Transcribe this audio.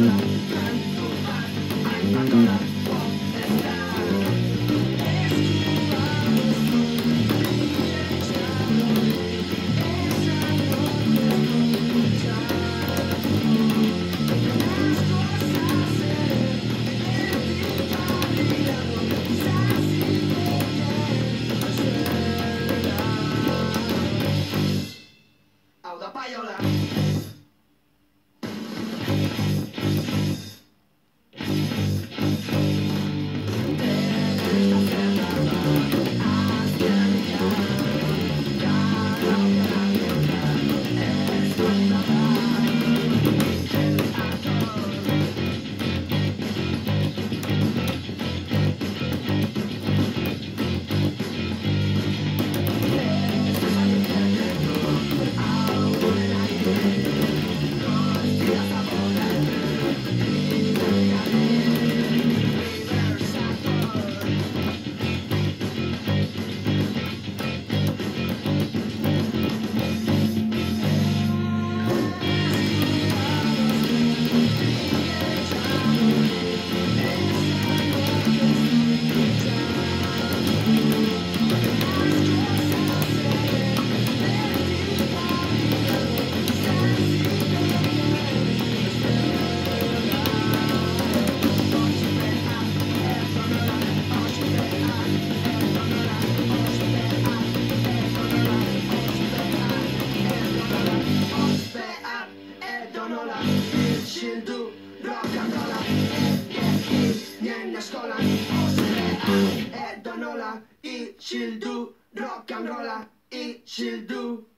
Mm-hmm. Ed Donola, it she'll do, rock and roller, it she'll do.